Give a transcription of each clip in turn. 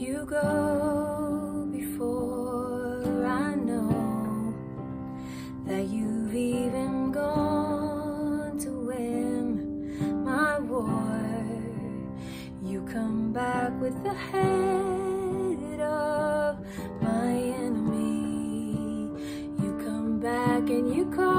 You go before I know that you've even gone to win my war. You come back with the head of my enemy. You come back and you call.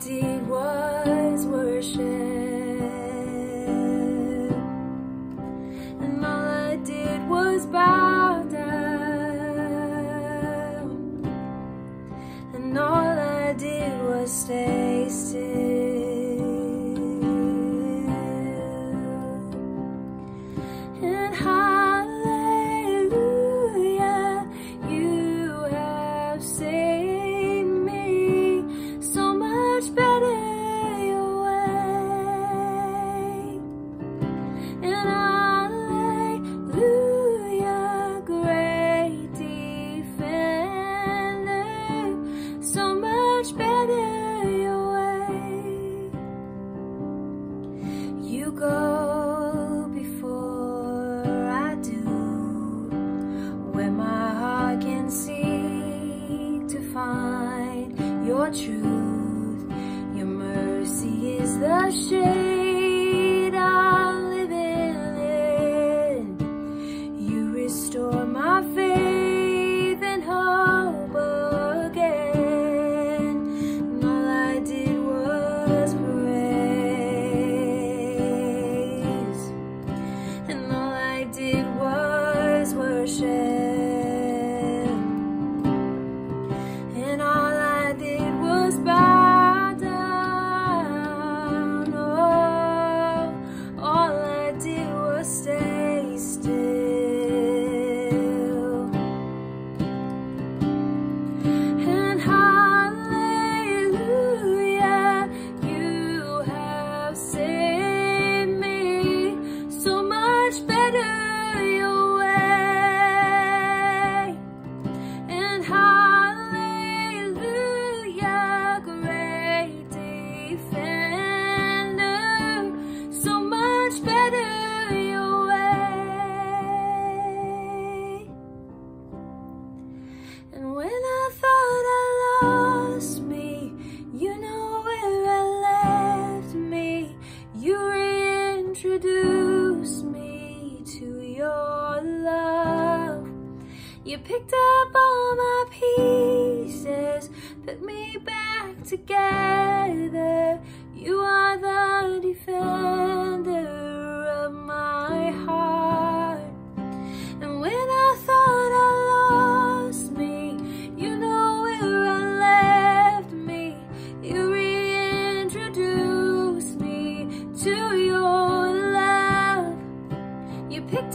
deed was worship. truth. Your mercy is the shade. You picked up all my pieces, put me back together. You are the defender of my heart. And when I thought I lost me, you know where I left me. You reintroduced me to your love. You picked